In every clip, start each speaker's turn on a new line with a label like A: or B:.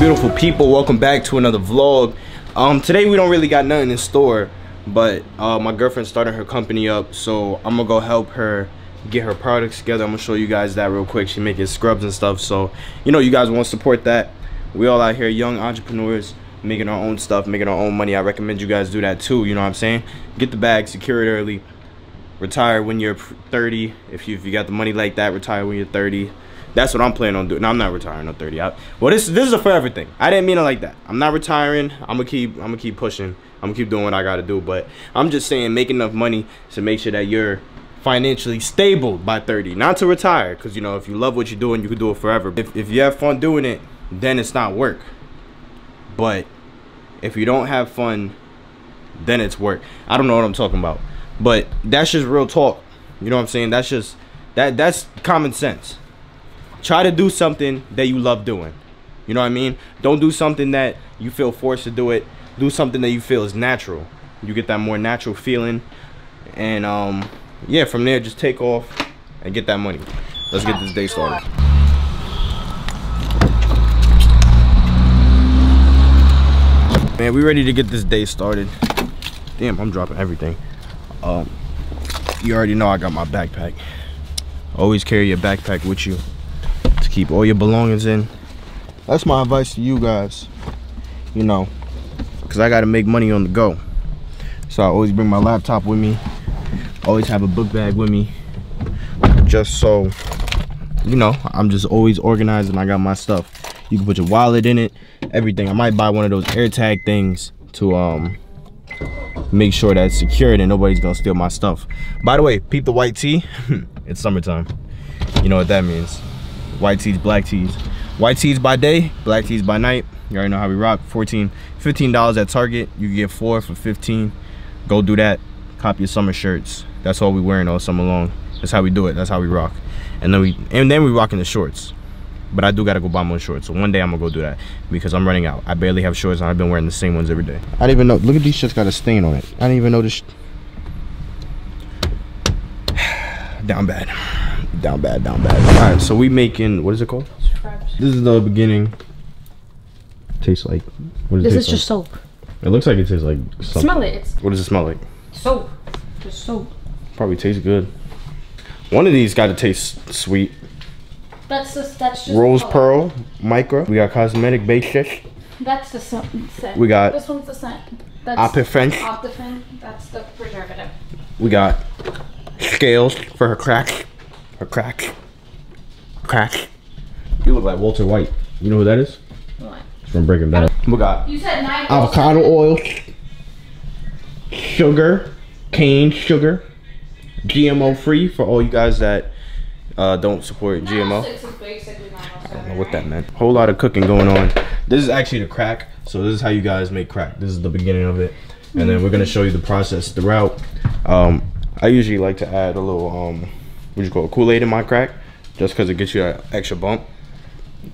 A: beautiful people welcome back to another vlog. Um today we don't really got nothing in store but uh my girlfriend started her company up so i'm gonna go help her get her products together. I'm gonna show you guys that real quick. She making scrubs and stuff so you know you guys want to support that. We all out here young entrepreneurs making our own stuff making our own money. I recommend you guys do that too you know what i'm saying? Get the bag secure it early retire when you're 30 if you if you got the money like that retire when you're 30 that's what I'm planning on doing. I'm not retiring at 30. I, well, this this is a forever thing. I didn't mean it like that. I'm not retiring. I'm gonna keep I'm gonna keep pushing. I'm gonna keep doing what I gotta do. But I'm just saying, make enough money to make sure that you're financially stable by 30. Not to retire, because you know if you love what you're doing, you can do it forever. If if you have fun doing it, then it's not work. But if you don't have fun, then it's work. I don't know what I'm talking about. But that's just real talk. You know what I'm saying? That's just that that's common sense try to do something that you love doing. You know what i mean? Don't do something that you feel forced to do it. Do something that you feel is natural. You get that more natural feeling. And um yeah from there just take off and get that money. Let's get this day started. Man we ready to get this day started. Damn i'm dropping everything. Um you already know i got my backpack. Always carry your backpack with you keep all your belongings in. That's my advice to you guys you know because i got to make money on the go. So i always bring my laptop with me always have a book bag with me just so you know i'm just always organized and i got my stuff. You can put your wallet in it everything. I might buy one of those airtag things to um make sure that it's secured and nobody's gonna steal my stuff. By the way peep the white tee it's summertime. You know what that means white tees, black tees. White tees by day, black tees by night. You already know how we rock. 14, $15 at Target. You can get four for 15. Go do that. Cop your summer shirts. That's all we wearing all summer long. That's how we do it. That's how we rock. And then we and then we rocking the shorts. But I do gotta go buy more shorts. So one day I'm gonna go do that because I'm running out. I barely have shorts and I've been wearing the same ones every day. I didn't even know. Look at these shirts got a stain on it. I didn't even know this. Down bad down bad, down bad. All right, so we making what is it called? This is the beginning. Tastes like
B: what does this it taste is just soap.
A: It looks like it tastes like
B: something. Smell it. It's
A: what does it smell like?
B: Soap. Just soap.
A: Probably tastes good. One of these got to taste sweet.
B: That's just that's just
A: rose pearl micro. We got cosmetic base
B: That's the scent.
A: We got
B: this one's the scent.
A: That's Optiphen.
B: Optiphen. That's the preservative.
A: We got scales for her crack. Or crack. Crack. You look like Walter White. You know who that is? What? It's from Breaking Bad. We got you said avocado oil, sugar, cane sugar, GMO free for all you guys that uh, don't support GMO. I don't know what that meant. Whole lot of cooking going on. This is actually the crack. So this is how you guys make crack. This is the beginning of it. And then we're gonna show you the process throughout. Um, I usually like to add a little um, what you call it, Kool-Aid in my crack, just because it gets you an extra bump,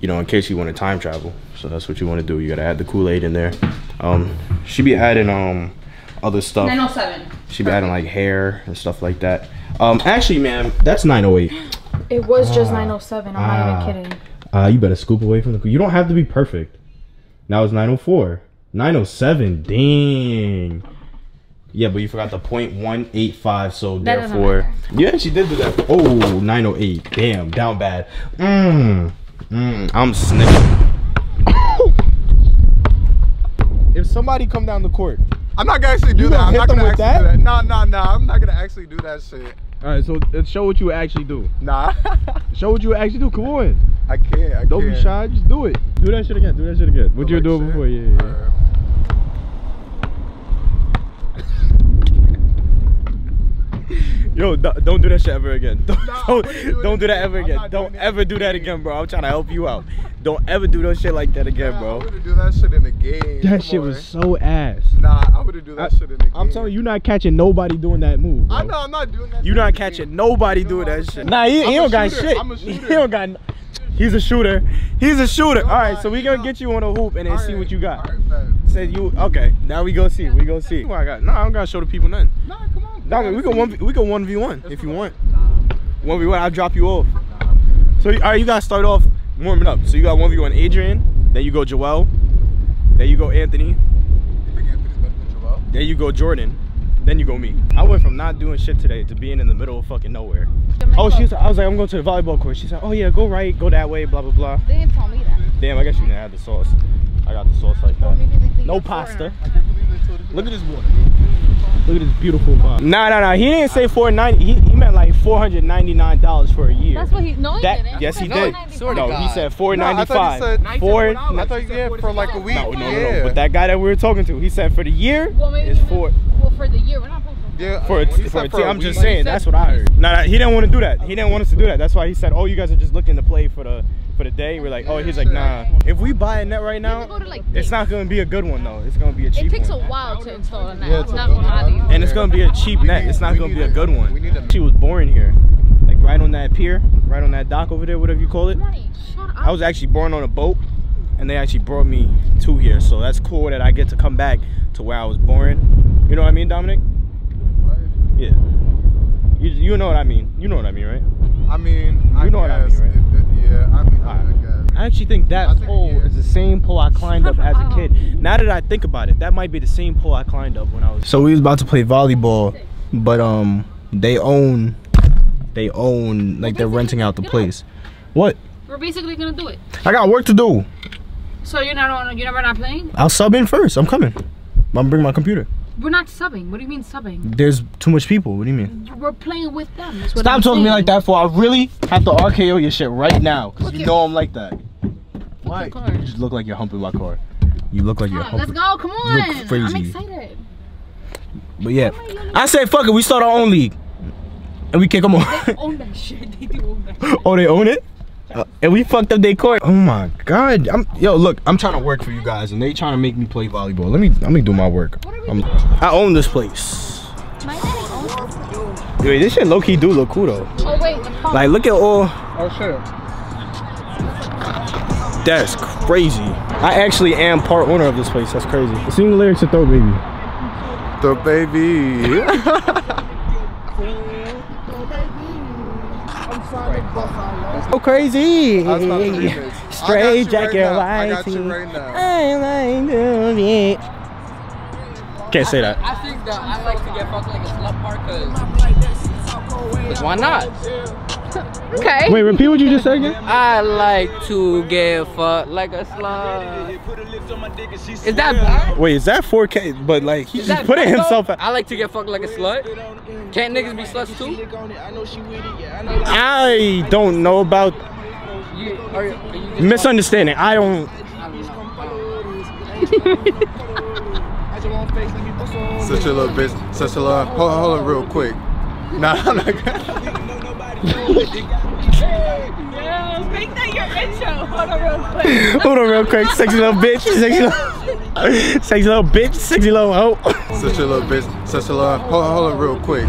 A: you know, in case you want to time travel. So that's what you want to do. You got to add the Kool-Aid in there. Um, she be adding um other stuff.
B: 907.
A: She be adding like hair and stuff like that. Um, actually, man, that's 908.
B: It was just 907. I'm ah, not even ah. kidding.
A: Uh, you better scoop away from the. You don't have to be perfect. Now it's 904. 907. Dang. Yeah, but you forgot the point one eight five. So that therefore, yeah, she did do that. Oh, 908. Damn, down bad. Mmm. Mmm. I'm sniffing. if somebody come down the court,
C: I'm not gonna actually do that. I'm not gonna actually that? do that. Nah, nah, nah. I'm not gonna actually do that shit.
A: All right, so let's show what you actually do.
C: Nah.
A: show what you actually do. Come on.
C: I can't. I
A: Don't
C: can't.
A: be shy. Just do it. Do that shit again. Do that shit again. What you were doing before? Yeah. yeah. Yo, don't do that shit ever again. Don't, nah, don't, do, don't do that ever again. Don't ever do that again, bro. I'm trying to help you out. Don't ever do no shit like that again,
C: nah,
A: bro.
C: I would do that shit in the game.
A: That Come shit on. was so ass.
C: Nah, I would do that I, shit in the game.
A: I'm telling you, you're not catching nobody doing that move. Bro.
C: I know, I'm not doing that.
A: You're not catching nobody no, doing that shit. Nah, he, he don't got shit. He don't got. He's a shooter. He's a shooter. All right, so we gonna get you on a hoop and then see what you got. Say you okay? Now we go see. We go see. What I got? No, I don't gotta show the people nothing.
C: Nah, come.
A: Nah, we can one. We can one v one if you want. One v one. I'll drop you off. So all right, you gotta start off warming up. So you got one v one Adrian. Then you go Joel. Then you go Anthony.
C: You think Anthony's better than Joel?
A: Then you go Jordan. Then you go me. I went from not doing shit today to being in the middle of fucking nowhere. Oh, she was. I was like, I'm going to the volleyball court. She said, Oh yeah, go right, go that way, blah blah blah.
B: They didn't tell me that.
A: Damn, I guess you didn't have the sauce. I got the sauce like that.
B: Maybe they think
A: No pasta. Look at this water. Look at this beautiful bottle. Nah, nah, nah. He didn't say 490. He, he meant like 499 dollars for a year.
B: That's what he. No, he
A: That-
B: didn't.
A: yes, he
B: No,
A: did.
B: 95.
A: No, he
D: God.
A: said
C: No, I thought he said
A: Four.
C: I thought you yeah for like a week.
A: No, no, no,
C: yeah.
A: no. But that guy that we were talking to, he said for the year
B: Well, maybe
A: is for
B: meant- Well, for the year, we're not paying for.
C: yeah,
A: for a,
C: he
A: for
C: said
A: a
C: for
A: team.
C: a
A: I'm just
C: week.
A: saying. That's what I heard. Nah, nah, he didn't want to do that. He didn't want us to do that. That's why he said, "Oh, you guys are just looking to play for the for the day." We're like, "Oh, he's like, nah. If we buy a net right now,
B: to, like,
A: it's not gonna be a good one though. It's gonna be a cheap
B: It takes
A: one.
B: a while to install a net.
C: Yeah,
B: it's
C: it's
B: not gonna lie
A: and it's gonna be a cheap net. It's not gonna be a
C: a-
A: good one.
C: we need a-
A: She was born here, like right on that pier, right on that dock over there, whatever you call it.
B: Money, shut up.
A: I was actually born on a boat, and they actually brought me to here. So that's cool that I get to come back to where I was born. You know what I mean, Dominic? Yeah. You, you know what I mean. You know what I mean, right?
C: I mean, I
A: You know what I mean,
C: guess
A: right?
C: If it- yeah, I mean, I
A: Alright.
C: guess.
A: I actually think that
C: think-
A: pole
C: yeah.
A: is the same pole I climbed up as a kid. Now that I think about it, that might be the same pole I climbed up when I was. So we was about to play volleyball, but um, they own, they own like they're renting out the place. What?
B: We're basically gonna do it.
A: I got work to do.
B: So you're not. On. You're never not playing.
A: I'll sub in first. I'm coming. I'm gonna bring my computer.
B: We're not subbing. What do you mean subbing?
A: There's too much people. What do you mean?
B: We're playing with them. That's what
A: Stop
B: I'm
A: talking to me like that, for I really have to RKO your shit right now, cause you
B: Okay.
A: know I'm like that.
B: Why?
A: You just look like you're humping my car. You look like you're
B: Come on, let's go. Come
A: look
B: on. I'm
A: crazy.
B: excited.
A: But yeah, I say fuck it. We start our own league, and we kick them off.
B: Own that shit. They do own that. Shit.
A: oh, they own it. Uh, and we fucked up their court. Oh my god. I'm yo look. I'm trying to work for you guys, and they trying to make me play volleyball. Let me let me do my work. I'm, I own this place.
B: My daddy owns it.
A: Wait, this shit low key do look cool though.
B: Oh wait.
A: Like look at all.
C: Oh shit.
A: That's crazy. I actually am part owner of this place. That's crazy. Sing the lyrics to Throw Baby.
C: The baby.
A: Go crazy.
C: That's not the remix. I
A: Straight jacket,
C: right now.
A: white
C: I got you right now.
A: I like doing it. Can't say that.
D: I think that I like to get fucked like a slut part cause, 'cause why not?
B: okay.
A: Wait, repeat what you just said again.
D: I like to get fucked like a slut. Is that bad?
A: Wait, is that 4K? But like, he's
D: Is
A: just
D: that
A: put it
D: bad, though?
A: himself.
D: I like to get fucked like a slut. Can't niggas be sluts too?
A: I don't know about
D: You, are, you- are you
A: misunderstanding. I don't.
D: I don't know.
C: Such a little bitch. Such a little. Hold, hold on, real quick. Nah, I'm not gonna.
A: Hold on, real quick. Sexy little bitch. Sexy little, sexy little bitch. Sexy little hoe.
C: Such a little bitch. Such a little. Hold, hold on, real quick.